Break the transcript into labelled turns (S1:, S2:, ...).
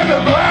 S1: in the black.